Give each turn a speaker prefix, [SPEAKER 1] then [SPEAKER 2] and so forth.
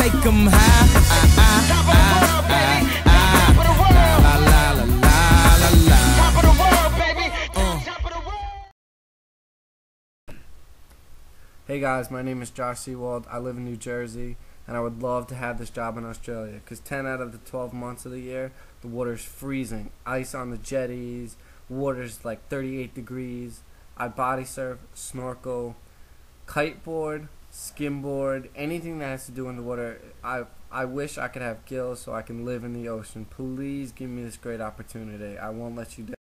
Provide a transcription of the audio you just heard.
[SPEAKER 1] make 'em high.
[SPEAKER 2] Hey guys, my name is Josh Seawald. I live in New Jersey, and I would love to have this job in Australia because 10 out of the 12 months of the year, the water's freezing. Ice on the jetties, water's like 38 degrees. I body surf, snorkel, kiteboard, skimboard, anything that has to do in the water. I I wish I could have gills so I can live in the ocean. Please give me this great opportunity. I won't let you down.